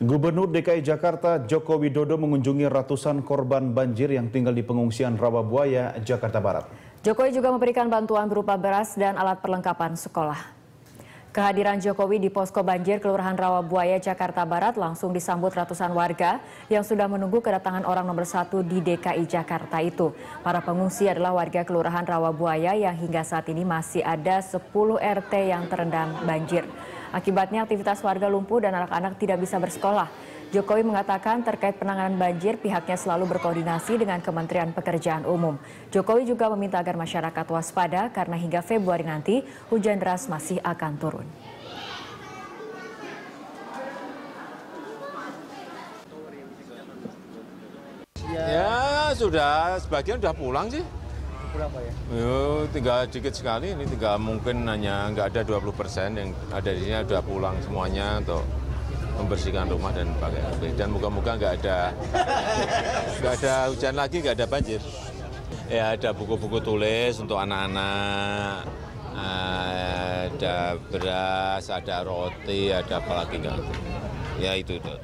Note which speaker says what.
Speaker 1: Gubernur DKI Jakarta Joko Widodo mengunjungi ratusan korban banjir yang tinggal di pengungsian Rawabuaya, Jakarta Barat.
Speaker 2: Jokowi juga memberikan bantuan berupa beras dan alat perlengkapan sekolah. Kehadiran Jokowi di posko banjir Kelurahan Rawabuaya, Jakarta Barat langsung disambut ratusan warga yang sudah menunggu kedatangan orang nomor satu di DKI Jakarta itu. Para pengungsi adalah warga Kelurahan Rawabuaya yang hingga saat ini masih ada 10 RT yang terendam banjir. Akibatnya aktivitas warga lumpuh dan anak-anak tidak bisa bersekolah. Jokowi mengatakan terkait penanganan banjir pihaknya selalu berkoordinasi dengan Kementerian Pekerjaan Umum. Jokowi juga meminta agar masyarakat waspada karena hingga Februari nanti hujan deras masih akan turun.
Speaker 3: Ya sudah, sebagian sudah pulang sih.
Speaker 4: Pulang Pak ya?
Speaker 3: Yo, tinggal dikit sekali, ini tinggal mungkin hanya nggak ada 20 persen yang ada di sini sudah pulang semuanya untuk membersihkan rumah dan pakai HP. Dan moga-moga nggak ada nggak ada hujan lagi, nggak ada banjir. Ya ada buku-buku tulis untuk anak-anak, ada beras, ada roti, ada apa lagi nggak? Ya itu. itu.